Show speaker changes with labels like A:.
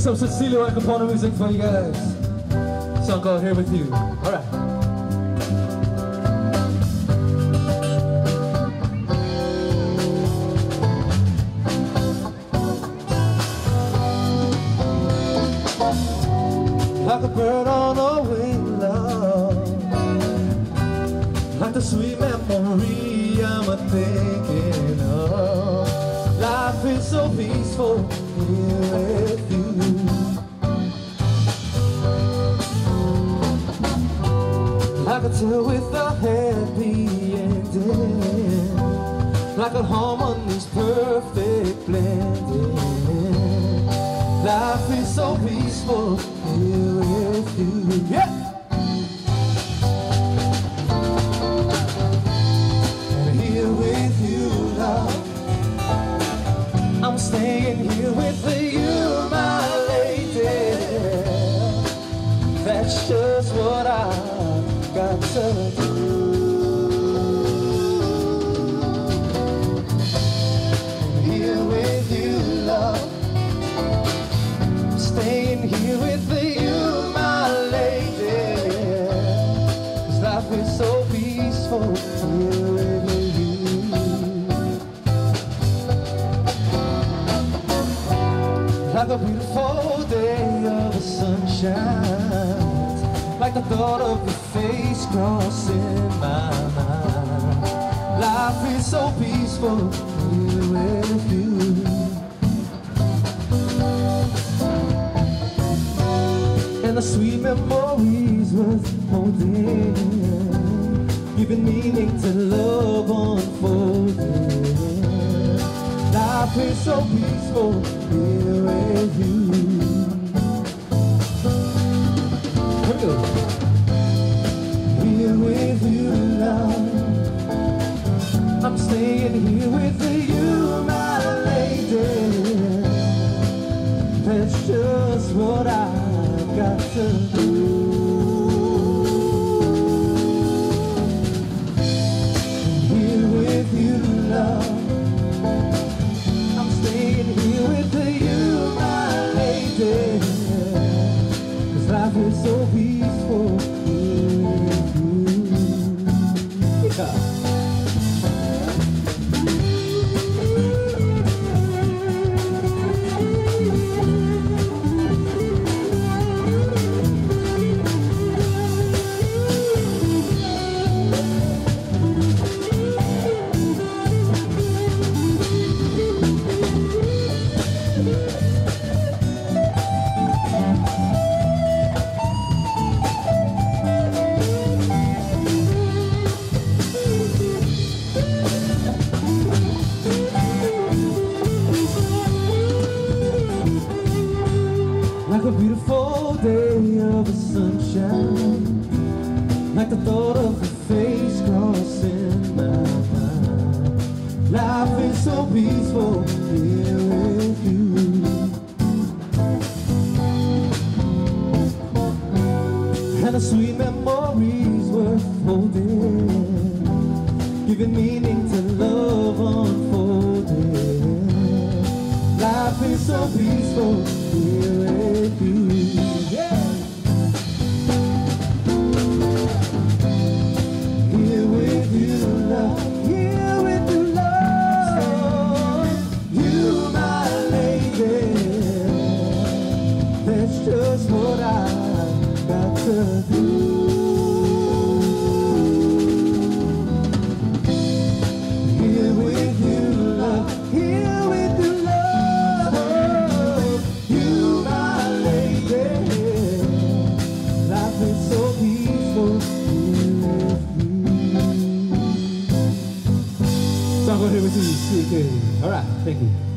A: And some Cecilio and Kapono music for you guys. Song Here With You. Alright. Like a bird on a wing, love Like the sweet memory I'm a thinking of Life is so peaceful here Like a tale with a happy ending Like a harmony's perfect blending Life is so peaceful here with you. Yeah. And here with you, love. I'm staying here with you, my lady. That's just what I do. Here with you, love staying here with you, my lady. Cause life is so peaceful here with you. Like a beautiful day of the sunshine, like the thought of your face crossing my mind. Life is so peaceful here with you. and the sweet memories worth holding, giving meaning to love unfolding. Life is so peaceful here with you. Here we go. Here with you, love. I'm staying here with you, my lady. That's just what I've got to do. Life is so peaceful you. Beautiful day of the sunshine. Like the thought of your face crossing my mind. Life is so peaceful here with you. And the sweet memories worth holding. Giving meaning to love unfolding. Life is so peaceful here with you. What I got to do. Here with you, love. Here with you, love. You, my lady. Life is so with you. So I'm going here with you. All right, thank you.